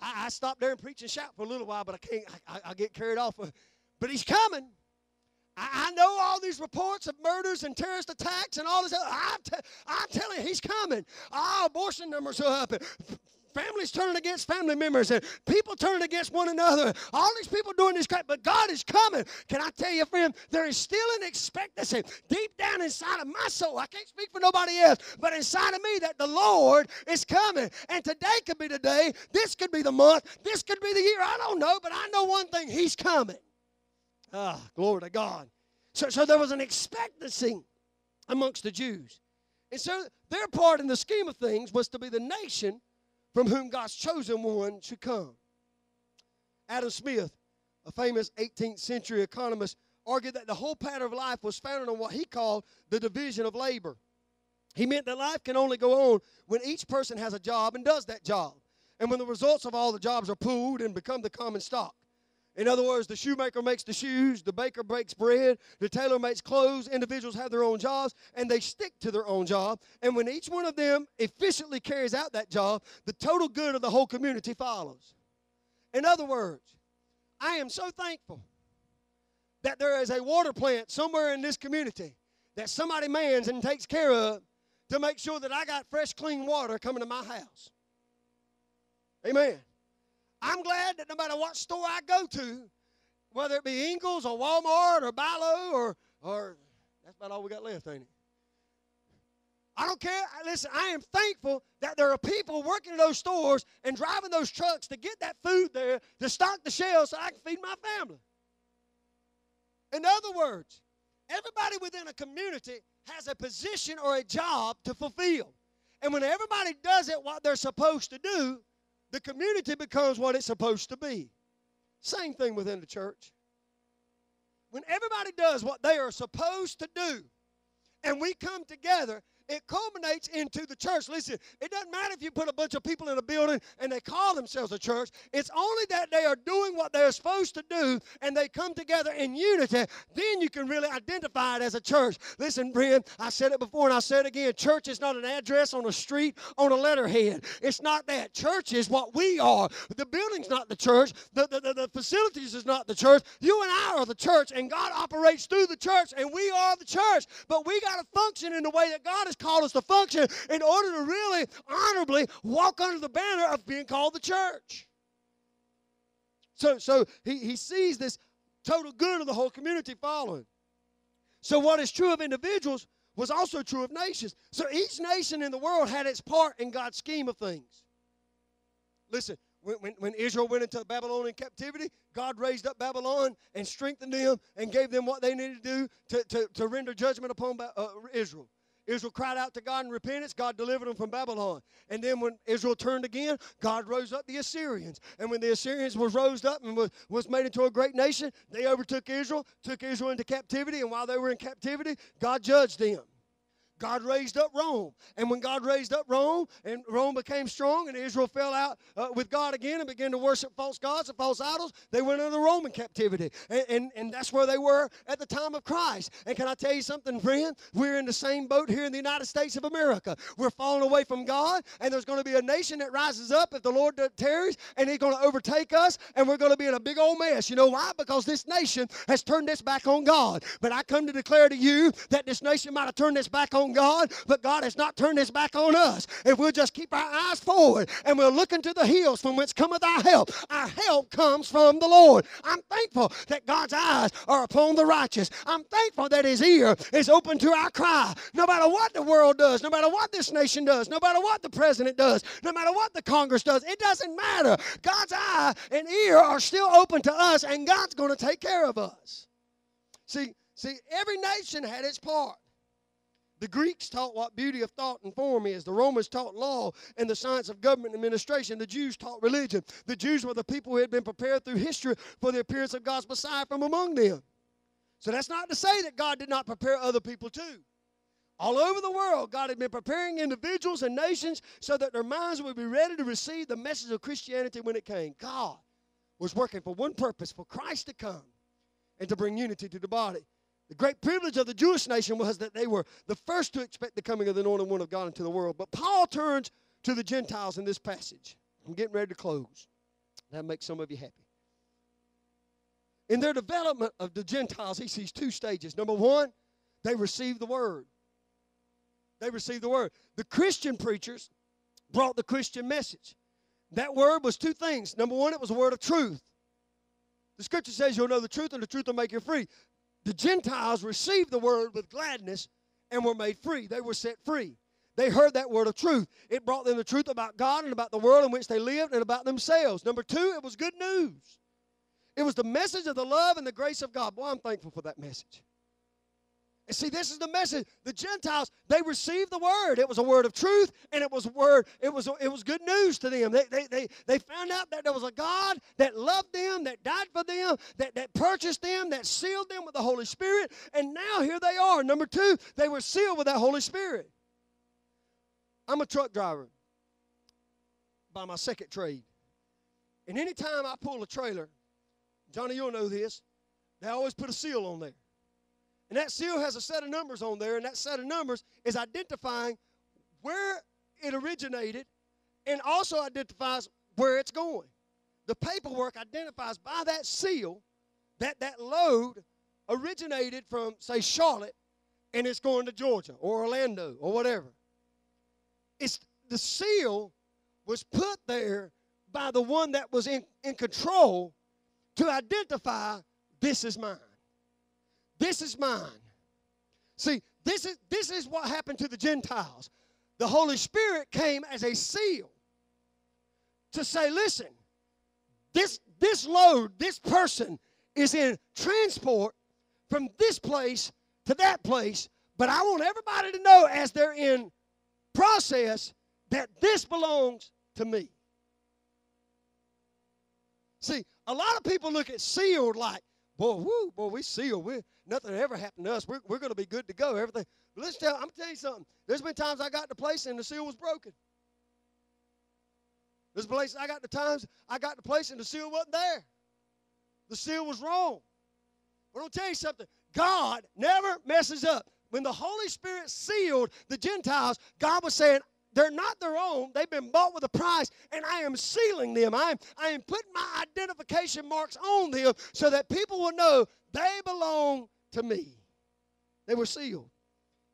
I, I stopped there and preach and shout for a little while, but I can't, I, I get carried off. But he's coming. I know all these reports of murders and terrorist attacks and all this. I'm, t- I'm telling you, he's coming. Our abortion numbers are up. Families turning against family members and people turning against one another. All these people doing this crap, but God is coming. Can I tell you, friend, there is still an expectancy deep down inside of my soul. I can't speak for nobody else, but inside of me that the Lord is coming. And today could be the day, this could be the month, this could be the year. I don't know, but I know one thing He's coming. Ah, glory to God. So, so there was an expectancy amongst the Jews. And so their part in the scheme of things was to be the nation from whom God's chosen one should come. Adam Smith, a famous 18th century economist, argued that the whole pattern of life was founded on what he called the division of labor. He meant that life can only go on when each person has a job and does that job, and when the results of all the jobs are pooled and become the common stock. In other words, the shoemaker makes the shoes, the baker bakes bread, the tailor makes clothes. Individuals have their own jobs, and they stick to their own job. And when each one of them efficiently carries out that job, the total good of the whole community follows. In other words, I am so thankful that there is a water plant somewhere in this community that somebody mans and takes care of to make sure that I got fresh, clean water coming to my house. Amen. I'm glad that no matter what store I go to, whether it be Ingles or Walmart or Bi-Lo or, or that's about all we got left, ain't it? I don't care. Listen, I am thankful that there are people working in those stores and driving those trucks to get that food there to stock the shelves so I can feed my family. In other words, everybody within a community has a position or a job to fulfill. And when everybody does it what they're supposed to do, the community becomes what it's supposed to be. Same thing within the church. When everybody does what they are supposed to do, and we come together it culminates into the church. Listen, it doesn't matter if you put a bunch of people in a building and they call themselves a church. It's only that they are doing what they're supposed to do and they come together in unity. Then you can really identify it as a church. Listen, friend, I said it before and I said it again. Church is not an address on a street on a letterhead. It's not that. Church is what we are. The building's not the church. The, the, the, the facilities is not the church. You and I are the church, and God operates through the church, and we are the church. But we got to function in the way that God has called us to function in order to really honorably walk under the banner of being called the church. So, so he, he sees this total good of the whole community following. So, what is true of individuals was also true of nations. So, each nation in the world had its part in God's scheme of things. Listen, when, when, when, Israel went into Babylonian captivity, God raised up Babylon and strengthened them and gave them what they needed to do to, to, to render judgment upon uh, Israel. Israel cried out to God in repentance. God delivered them from Babylon. And then when Israel turned again, God rose up the Assyrians. And when the Assyrians was rose up and was, was made into a great nation, they overtook Israel, took Israel into captivity. And while they were in captivity, God judged them. God raised up Rome. And when God raised up Rome, and Rome became strong, and Israel fell out uh, with God again and began to worship false gods and false idols, they went into Roman captivity. And, and, and that's where they were at the time of Christ. And can I tell you something, friend? We're in the same boat here in the United States of America. We're falling away from God, and there's going to be a nation that rises up if the Lord tarries, and He's going to overtake us, and we're going to be in a big old mess. You know why? Because this nation has turned its back on God. But I come to declare to you that this nation might have turned its back on God, but God has not turned his back on us. If we'll just keep our eyes forward and we'll look into the hills from whence cometh our help, our help comes from the Lord. I'm thankful that God's eyes are upon the righteous. I'm thankful that his ear is open to our cry. No matter what the world does, no matter what this nation does, no matter what the president does, no matter what the Congress does, it doesn't matter. God's eye and ear are still open to us, and God's going to take care of us. See, see, every nation had its part. The Greeks taught what beauty of thought and form is. The Romans taught law and the science of government administration. The Jews taught religion. The Jews were the people who had been prepared through history for the appearance of God's Messiah from among them. So that's not to say that God did not prepare other people too. All over the world, God had been preparing individuals and nations so that their minds would be ready to receive the message of Christianity when it came. God was working for one purpose for Christ to come and to bring unity to the body. The great privilege of the Jewish nation was that they were the first to expect the coming of the anointed one of God into the world. But Paul turns to the Gentiles in this passage. I'm getting ready to close. That makes some of you happy. In their development of the Gentiles, he sees two stages. Number one, they receive the word. They receive the word. The Christian preachers brought the Christian message. That word was two things. Number one, it was a word of truth. The scripture says you'll know the truth, and the truth will make you free the Gentiles received the word with gladness and were made free. They were set free. They heard that word of truth. It brought them the truth about God and about the world in which they lived and about themselves. Number two, it was good news. It was the message of the love and the grace of God. Boy, I'm thankful for that message. And see, this is the message. The Gentiles, they received the word. It was a word of truth, and it was word, it was, it was good news to them. They, they, they, they found out that there was a God that loved them, that died for them, that, that purchased them, that sealed them with the Holy Spirit. And now here they are. Number two, they were sealed with that Holy Spirit. I'm a truck driver by my second trade. And anytime I pull a trailer, Johnny, you'll know this. They always put a seal on there. And that seal has a set of numbers on there, and that set of numbers is identifying where it originated and also identifies where it's going. The paperwork identifies by that seal that that load originated from, say, Charlotte, and it's going to Georgia or Orlando or whatever. It's the seal was put there by the one that was in, in control to identify this is mine. This is mine. See, this is this is what happened to the Gentiles. The Holy Spirit came as a seal to say, listen, this this load, this person is in transport from this place to that place, but I want everybody to know as they're in process that this belongs to me. See, a lot of people look at sealed like, boy, woo, boy, we sealed. We nothing ever happened to us. We're, we're going to be good to go. Everything. But let's tell. I'm gonna tell you something. There's been times I got to place and the seal was broken. There's places I got the times I got the place and the seal wasn't there. The seal was wrong. But I'll tell you something. God never messes up. When the Holy Spirit sealed the Gentiles, God was saying, they're not their own. They've been bought with a price, and I am sealing them. I am, I am putting my identification marks on them so that people will know they belong to me. They were sealed.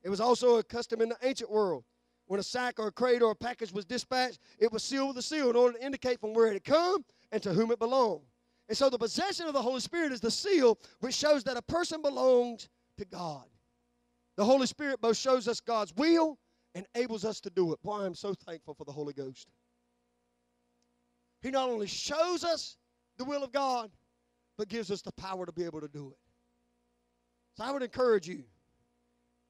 It was also a custom in the ancient world. When a sack or a crate or a package was dispatched, it was sealed with a seal in order to indicate from where it had come and to whom it belonged. And so the possession of the Holy Spirit is the seal which shows that a person belongs to God. The Holy Spirit both shows us God's will enables us to do it. Boy, I'm so thankful for the Holy Ghost. He not only shows us the will of God, but gives us the power to be able to do it. So I would encourage you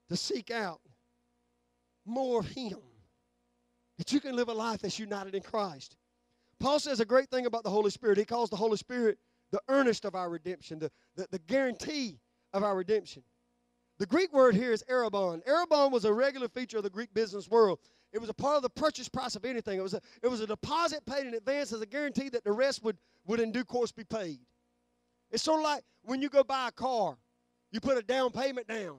to seek out more of Him, that you can live a life that's united in Christ. Paul says a great thing about the Holy Spirit. He calls the Holy Spirit the earnest of our redemption, the, the, the guarantee of our redemption. The Greek word here is arrabon. Arrabon was a regular feature of the Greek business world. It was a part of the purchase price of anything. It was a, it was a deposit paid in advance as a guarantee that the rest would, would in due course be paid. It's sort of like when you go buy a car, you put a down payment down.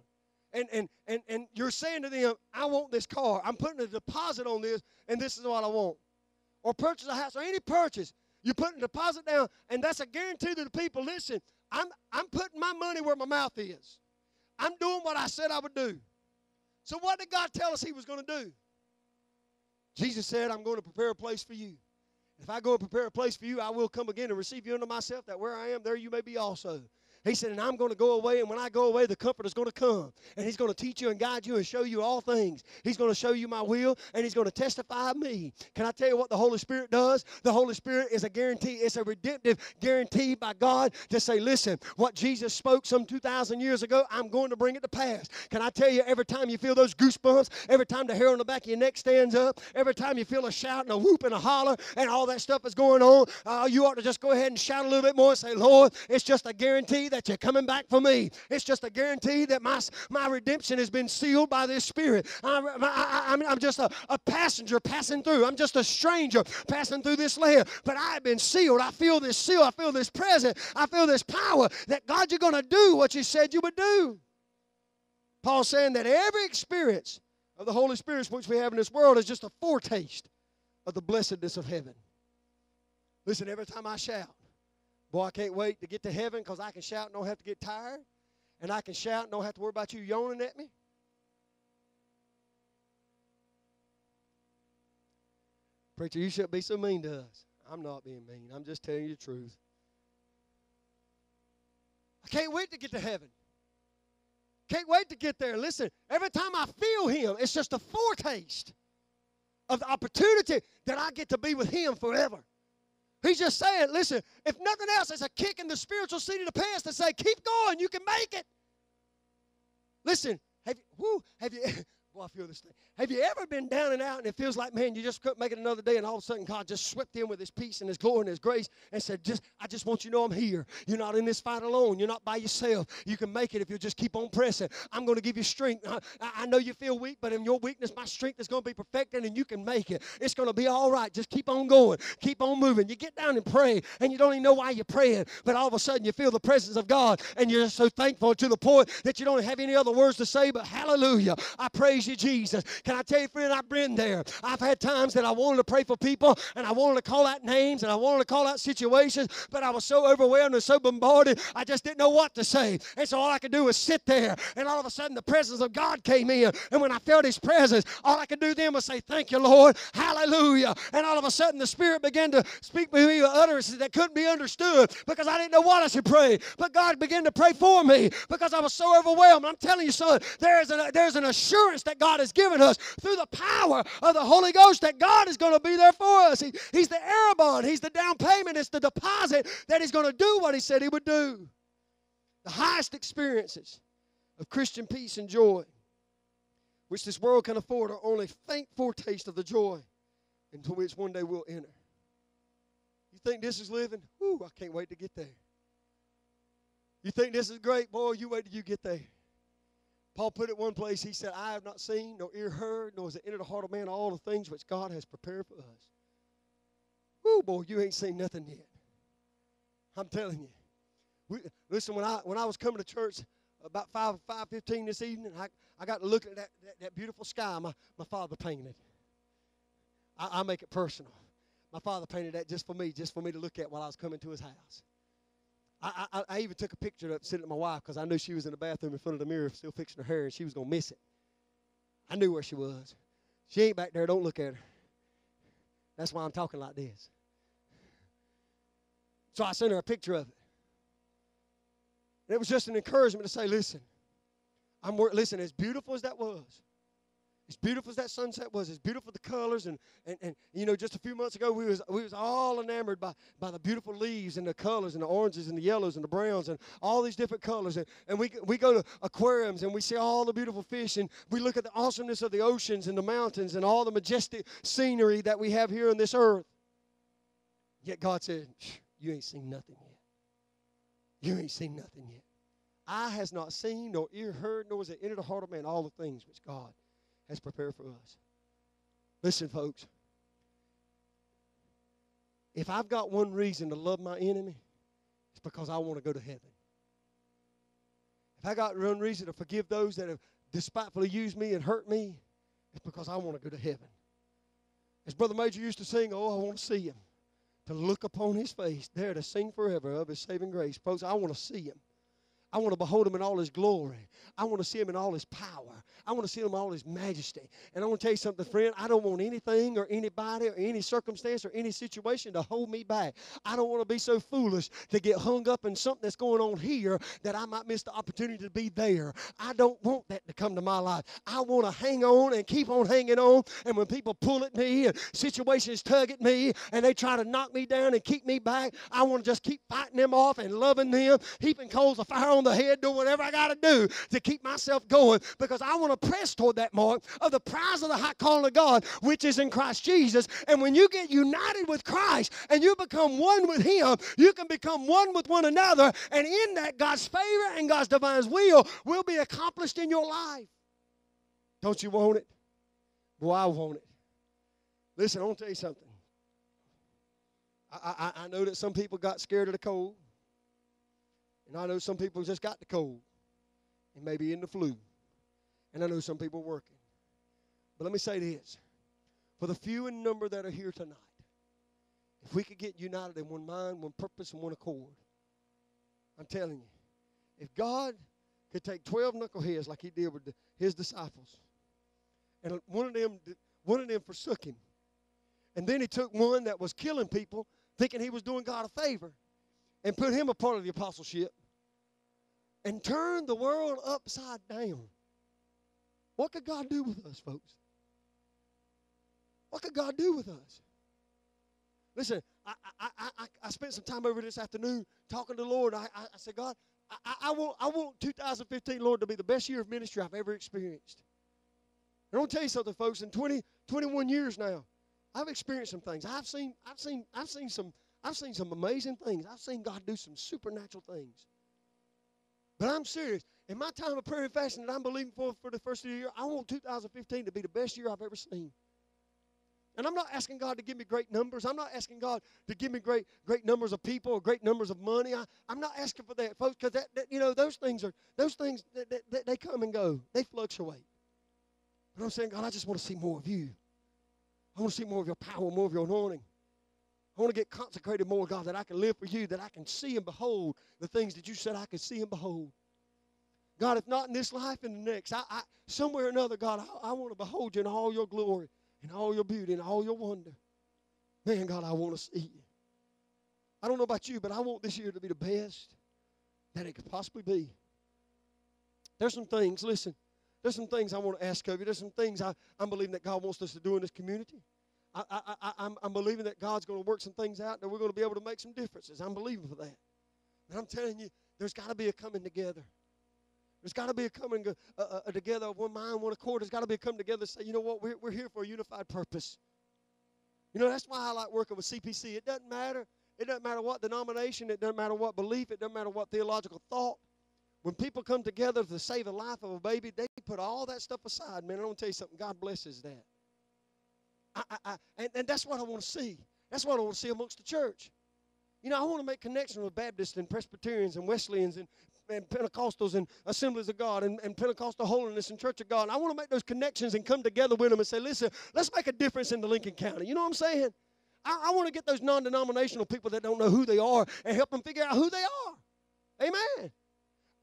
And, and, and, and you're saying to them, I want this car. I'm putting a deposit on this, and this is what I want. Or purchase a house, or any purchase. You put a deposit down, and that's a guarantee to the people. Listen, I'm, I'm putting my money where my mouth is. I'm doing what I said I would do. So, what did God tell us He was going to do? Jesus said, I'm going to prepare a place for you. If I go and prepare a place for you, I will come again and receive you unto myself, that where I am, there you may be also. He said, and I'm going to go away, and when I go away, the Comforter's going to come, and He's going to teach you and guide you and show you all things. He's going to show you my will, and He's going to testify of me. Can I tell you what the Holy Spirit does? The Holy Spirit is a guarantee, it's a redemptive guarantee by God to say, listen, what Jesus spoke some 2,000 years ago, I'm going to bring it to pass. Can I tell you, every time you feel those goosebumps, every time the hair on the back of your neck stands up, every time you feel a shout and a whoop and a holler, and all that stuff is going on, uh, you ought to just go ahead and shout a little bit more and say, Lord, it's just a guarantee that that you're coming back for me. It's just a guarantee that my, my redemption has been sealed by this Spirit. I, am just a, a passenger passing through. I'm just a stranger passing through this land. But I've been sealed. I feel this seal. I feel this presence. I feel this power that God, you're going to do what you said you would do. Paul's saying that every experience of the Holy Spirit which we have in this world is just a foretaste of the blessedness of heaven. Listen, every time I shout, Boy, I can't wait to get to heaven because I can shout and don't have to get tired. And I can shout and don't have to worry about you yawning at me. Preacher, you shouldn't be so mean to us. I'm not being mean. I'm just telling you the truth. I can't wait to get to heaven. Can't wait to get there. Listen, every time I feel Him, it's just a foretaste of the opportunity that I get to be with Him forever. He's just saying, listen, if nothing else, it's a kick in the spiritual seat of the pants to say, keep going, you can make it. Listen, have you, whoo, have you, I feel this thing. Have you ever been down and out and it feels like, man, you just couldn't make it another day and all of a sudden God just swept in with his peace and his glory and his grace and said, just, I just want you to know I'm here. You're not in this fight alone. You're not by yourself. You can make it if you just keep on pressing. I'm going to give you strength. I, I know you feel weak, but in your weakness, my strength is going to be perfected and you can make it. It's going to be all right. Just keep on going. Keep on moving. You get down and pray and you don't even know why you're praying, but all of a sudden you feel the presence of God and you're so thankful to the point that you don't have any other words to say but hallelujah. I praise Jesus. Can I tell you, friend, I've been there. I've had times that I wanted to pray for people and I wanted to call out names and I wanted to call out situations, but I was so overwhelmed and so bombarded, I just didn't know what to say. And so all I could do was sit there, and all of a sudden the presence of God came in. And when I felt His presence, all I could do then was say, Thank you, Lord. Hallelujah. And all of a sudden the Spirit began to speak with me with utterances that couldn't be understood because I didn't know what I should pray. But God began to pray for me because I was so overwhelmed. I'm telling you, son, there is an, there's an assurance that God has given us through the power of the Holy Ghost that God is going to be there for us. He, he's the Arrabon, He's the down payment, it's the deposit that He's going to do what He said He would do. The highest experiences of Christian peace and joy, which this world can afford, are only faint foretaste of the joy into which one day we'll enter. You think this is living? Ooh, I can't wait to get there. You think this is great? Boy, you wait till you get there. Paul put it one place, he said, I have not seen, nor ear heard, nor has it entered the heart of man all the things which God has prepared for us. Woo, boy, you ain't seen nothing yet. I'm telling you. We, listen, when I when I was coming to church about 5 five fifteen this evening, I, I got to look at that, that, that beautiful sky my, my father painted. I, I make it personal. My father painted that just for me, just for me to look at while I was coming to his house. I, I, I even took a picture of sitting at my wife because I knew she was in the bathroom in front of the mirror still fixing her hair and she was going to miss it. I knew where she was. She ain't back there. Don't look at her. That's why I'm talking like this. So I sent her a picture of it. And it was just an encouragement to say, listen, I'm listen, as beautiful as that was, as beautiful as that sunset was, as beautiful the colors, and, and, and you know, just a few months ago we was we was all enamored by, by the beautiful leaves and the colors and the oranges and the yellows and the browns and all these different colors. And, and we we go to aquariums and we see all the beautiful fish and we look at the awesomeness of the oceans and the mountains and all the majestic scenery that we have here on this earth. Yet God said, You ain't seen nothing yet. You ain't seen nothing yet. Eye has not seen, nor ear heard, nor has it entered the heart of man all the things which God has prepared for us. Listen, folks. If I've got one reason to love my enemy, it's because I want to go to heaven. If I got one reason to forgive those that have despitefully used me and hurt me, it's because I want to go to heaven. As Brother Major used to sing, Oh, I want to see him. To look upon his face, there to sing forever of his saving grace. Folks, I want to see him. I want to behold him in all his glory. I want to see him in all his power. I want to see him all his majesty. And I want to tell you something, friend. I don't want anything or anybody or any circumstance or any situation to hold me back. I don't want to be so foolish to get hung up in something that's going on here that I might miss the opportunity to be there. I don't want that to come to my life. I want to hang on and keep on hanging on. And when people pull at me and situations tug at me and they try to knock me down and keep me back, I want to just keep fighting them off and loving them, heaping coals of fire on the head, doing whatever I got to do to keep myself going because I want to press toward that mark of the prize of the high calling of God, which is in Christ Jesus. And when you get united with Christ and you become one with Him, you can become one with one another. And in that, God's favor and God's divine will will be accomplished in your life. Don't you want it? Boy, I want it. Listen, I want to tell you something. I, I, I know that some people got scared of the cold. And I know some people just got the cold and maybe in the flu. And I know some people working. But let me say this for the few in number that are here tonight, if we could get united in one mind, one purpose, and one accord, I'm telling you, if God could take 12 knuckleheads like he did with his disciples, and one of them one of them forsook him, and then he took one that was killing people, thinking he was doing God a favor, and put him a part of the apostleship and turned the world upside down. What could God do with us, folks? What could God do with us? Listen, I, I, I, I spent some time over this afternoon talking to the Lord. I, I, I said, God, I, I, want, I want 2015, Lord, to be the best year of ministry I've ever experienced. And I'll tell you something, folks. In 20, 21 years now, I've experienced some things. I've seen, I've seen, I've seen some, I've seen some amazing things. I've seen God do some supernatural things. But I'm serious. In my time of prayer and fasting that I'm believing for for the first of the year, I want 2015 to be the best year I've ever seen. And I'm not asking God to give me great numbers. I'm not asking God to give me great, great numbers of people or great numbers of money. I, am not asking for that, folks, because that, that, you know, those things are those things that, that, they come and go. They fluctuate. But I'm saying, God, I just want to see more of you. I want to see more of your power, more of your anointing. I want to get consecrated more, God, that I can live for you, that I can see and behold the things that you said I could see and behold. God, if not in this life, in the next, I, I somewhere or another, God, I, I want to behold you in all your glory and all your beauty and all your wonder. Man, God, I want to see you. I don't know about you, but I want this year to be the best that it could possibly be. There's some things, listen, there's some things I want to ask of you. There's some things I, I'm believing that God wants us to do in this community. I, I, I, I'm, I'm believing that God's going to work some things out and we're going to be able to make some differences. I'm believing for that. And I'm telling you, there's got to be a coming together. There's got to be a coming uh, uh, uh, together of one mind, one accord. There's got to be a coming together to say, you know what, we're, we're here for a unified purpose. You know, that's why I like working with CPC. It doesn't matter. It doesn't matter what denomination. It doesn't matter what belief. It doesn't matter what theological thought. When people come together to save the life of a baby, they put all that stuff aside. Man, I want to tell you something. God blesses that. I, I, I, and, and that's what I want to see. That's what I want to see amongst the church. You know, I want to make connections with Baptists and Presbyterians and Wesleyans and and Pentecostals and Assemblies of God and, and Pentecostal Holiness and Church of God. And I want to make those connections and come together with them and say, listen, let's make a difference in the Lincoln County. You know what I'm saying? I, I want to get those non denominational people that don't know who they are and help them figure out who they are. Amen.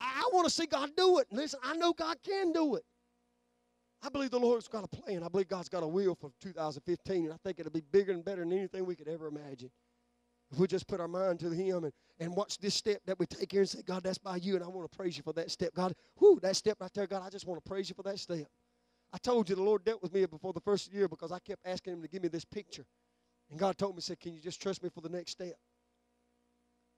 I, I want to see God do it. listen, I know God can do it. I believe the Lord's got a plan. I believe God's got a will for 2015, and I think it'll be bigger and better than anything we could ever imagine. If we just put our mind to Him and, and watch this step that we take here and say, God, that's by you, and I want to praise you for that step. God, whoo, that step right there, God, I just want to praise you for that step. I told you the Lord dealt with me before the first year because I kept asking Him to give me this picture. And God told me, said, Can you just trust me for the next step?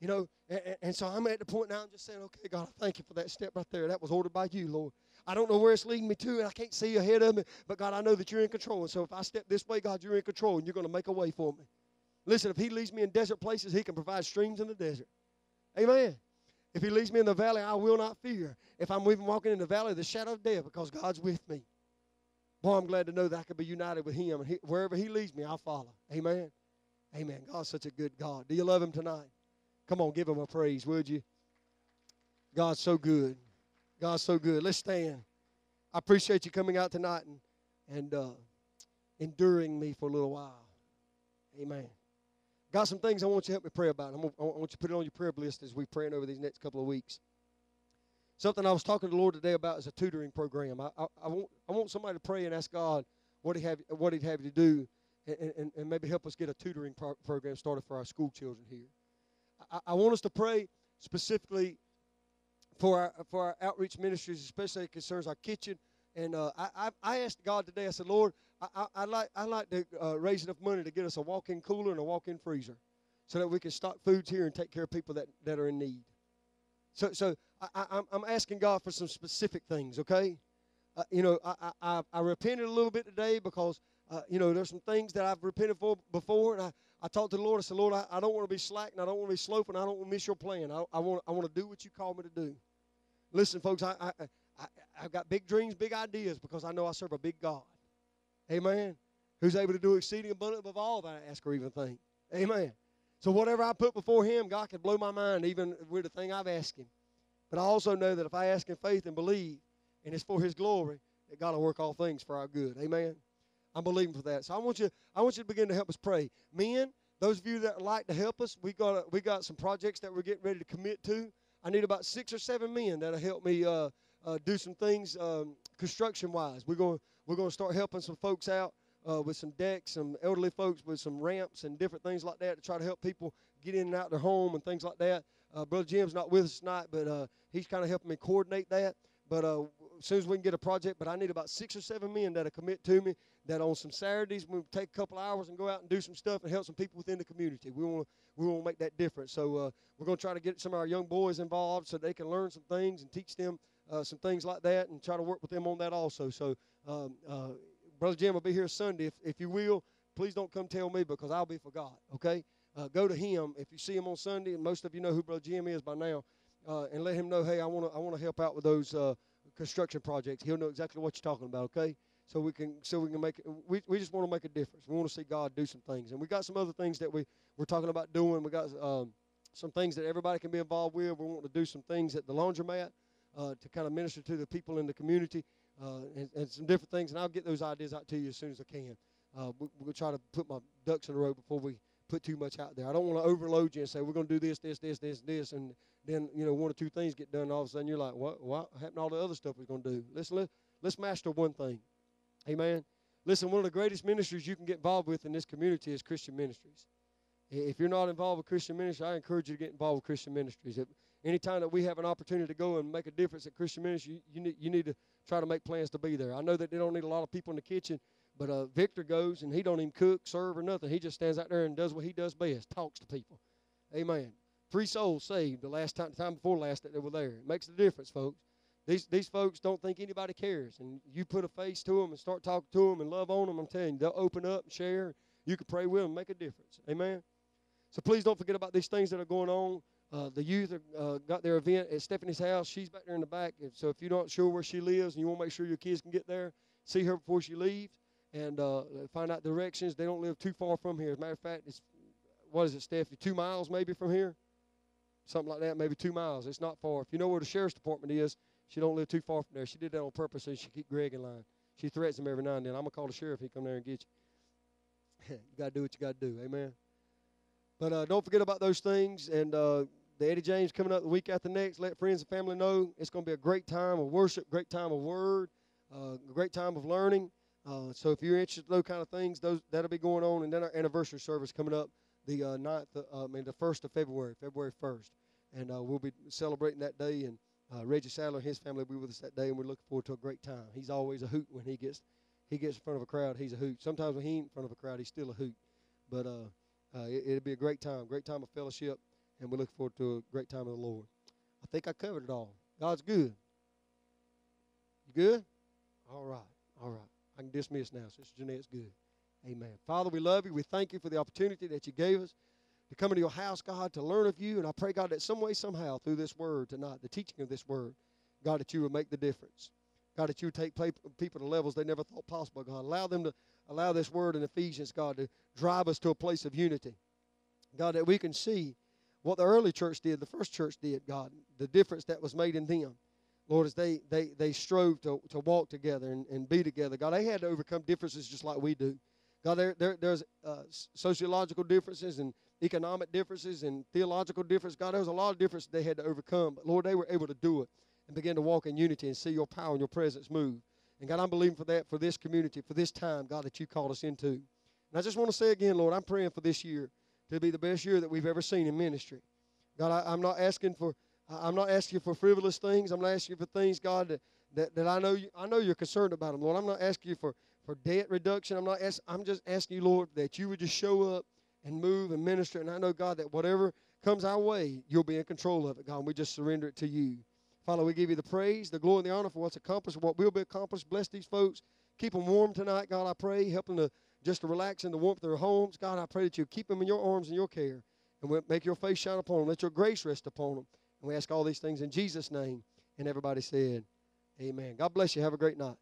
You know, and, and, so I'm at the point now I'm just saying, okay, God, I thank you for that step right there. That was ordered by you, Lord. I don't know where it's leading me to, and I can't see ahead of me, but God, I know that you're in control. And so if I step this way, God, you're in control, and you're going to make a way for me. Listen, if He leads me in desert places, He can provide streams in the desert. Amen. If He leads me in the valley, I will not fear. If I'm even walking in the valley of the shadow of death, because God's with me. Boy, I'm glad to know that I can be united with Him, and he, wherever He leads me, I'll follow. Amen. Amen. God's such a good God. Do you love Him tonight? Come on, give Him a praise, would you? God's so good. God's so good. Let's stand. I appreciate you coming out tonight and, and uh, enduring me for a little while. Amen. Got some things I want you to help me pray about. Gonna, i want you to put it on your prayer list as we pray over these next couple of weeks. Something I was talking to the Lord today about is a tutoring program. I, I, I want, I want somebody to pray and ask God what, he have, what He'd have you to do and, and, and maybe help us get a tutoring pro- program started for our school children here. I, I want us to pray specifically for our, for our outreach ministries, especially concerns our kitchen. And uh, I, I asked God today, I said, Lord, I, I, like, I like to uh, raise enough money to get us a walk-in cooler and a walk-in freezer so that we can stock foods here and take care of people that, that are in need. So, so I, am asking God for some specific things, okay? Uh, you know, I, I, I repented a little bit today because, uh, you know, there's some things that I've repented for before, and I, I talked to the Lord. I said, Lord, I, I don't want to be slack, and I don't want to be sloping. I don't want to miss your plan. I, I, want, I want to do what you call me to do. Listen, folks, I, I, I, I've got big dreams, big ideas because I know I serve a big God. Amen. Who's able to do exceeding abundant above all that I ask or even think. Amen. So whatever I put before him, God can blow my mind even with the thing I've asked him. But I also know that if I ask in faith and believe, and it's for his glory, that God will work all things for our good. Amen. I'm believing for that. So I want you, I want you to begin to help us pray. Men, those of you that like to help us, we got we got some projects that we're getting ready to commit to. I need about six or seven men that'll help me uh, uh, do some things um, construction wise. We're going we're going to start helping some folks out uh, with some decks, some elderly folks with some ramps and different things like that to try to help people get in and out their home and things like that. Uh, Brother Jim's not with us tonight, but uh, he's kind of helping me coordinate that. But uh, as soon as we can get a project, but I need about six or seven men that'll commit to me. That on some Saturdays we'll take a couple hours and go out and do some stuff and help some people within the community. We want we want to make that difference. So uh, we're going to try to get some of our young boys involved so they can learn some things and teach them uh, some things like that and try to work with them on that also. So, um, uh, Brother Jim will be here Sunday. If, if you will, please don't come tell me because I'll be forgot, okay? Uh, go to him. If you see him on Sunday, and most of you know who Brother Jim is by now, uh, and let him know, hey, I want to I wanna help out with those uh, construction projects. He'll know exactly what you're talking about, okay? So we can so we can make. We, we just want to make a difference. We want to see God do some things, and we got some other things that we we're talking about doing. We got um, some things that everybody can be involved with. We want to do some things at the laundromat uh, to kind of minister to the people in the community uh, and, and, some different things. And I'll get those ideas out to you as soon as I can. Uh, we, will try to put my ducks in a row before we put too much out there. I don't want to overload you and say we're going to do this, this, this, this, this, and then you know one or two things get done. All of a sudden you're like, what? What happened? to All the other stuff we're going to do. Let's let, let's master one thing. Amen. Listen, one of the greatest ministries you can get involved with in this community is Christian ministries. If you're not involved with Christian ministry, I encourage you to get involved with Christian ministries. If, anytime that we have an opportunity to go and make a difference at Christian ministry, you, you, need, you need to try to make plans to be there. I know that they don't need a lot of people in the kitchen, but uh, Victor goes and he don't even cook, serve, or nothing. He just stands out there and does what he does best, talks to people. Amen. Three souls saved the last time, the time before last that they were there. It makes a difference, folks. These, these folks don't think anybody cares. And you put a face to them and start talking to them and love on them, I'm telling you, they'll open up and share. You can pray with them, make a difference. Amen. So please don't forget about these things that are going on. Uh, the youth uh, got their event at Stephanie's house. She's back there in the back. So if you're not sure where she lives and you want to make sure your kids can get there, see her before she leaves and uh, find out directions. They don't live too far from here. As a matter of fact, it's what is it, Stephanie? Two miles maybe from here, something like that. Maybe two miles. It's not far. If you know where the sheriff's department is, she don't live too far from there. She did that on purpose so she keep Greg in line. She threatens him every now and then. I'm gonna call the sheriff. He come there and get you. you gotta do what you gotta do. Amen. But uh, don't forget about those things. And uh, the Eddie James coming up the week after next. Let friends and family know it's going to be a great time of worship, great time of word, uh, a great time of learning. Uh, so if you're interested in those kind of things, those that'll be going on. And then our anniversary service coming up the uh, 9th, uh, I mean the 1st of February, February 1st. And uh, we'll be celebrating that day. And Reggie Sadler and his family will be with us that day, and we're looking forward to a great time. He's always a hoot when he gets he gets in front of a crowd. He's a hoot. Sometimes when he ain't in front of a crowd, he's still a hoot. But uh, it, will be a great time, great time of fellowship, and we look forward to a great time of the Lord. I think I covered it all. God's good. You good? All right, all right. I can dismiss now. Sister Jeanette's good. Amen. Father, we love you. We thank you for the opportunity that you gave us to come into your house, God, to learn of you. And I pray, God, that some way, somehow, through this word tonight, the teaching of this word, God, that you will make the difference. God, that you take people to levels they never thought possible, God. Allow them to allow this word in Ephesians, God, to drive us to a place of unity. God, that we can see what the early church did, the first church did, God, the difference that was made in them. Lord, as they, they, they strove to, to walk together and, and be together. God, they had to overcome differences just like we do. God, there, there, there's uh, sociological differences and economic differences and theological differences. God, there was a lot of differences they had to overcome. But Lord, they were able to do it and begin to walk in unity and see your power and your presence move. And God, I'm believing for that for this community, for this time, God, that you called us into. And I just want to say again, Lord, I'm praying for this year to be the best year that we've ever seen in ministry. God, I, am not asking for I'm not asking for frivolous things. I'm not asking for things, God, that, that, that I know you, I know you're concerned about them, Lord. I'm not asking you for, for debt reduction. I'm not ask, I'm just asking you, Lord, that you would just show up and move and minister. And I know, God, that whatever comes our way, you'll be in control of it, God. We just surrender it to you. Father, we give you the praise, the glory, and the honor for what's accomplished, what will be accomplished. Bless these folks. Keep them warm tonight, God, I pray. Help them to just to relax in the warmth of their homes. God, I pray that you keep them in your arms and your care. And make your face shine upon them. Let your grace rest upon them. And we ask all these things in Jesus' name. And everybody said, Amen. God bless you. Have a great night.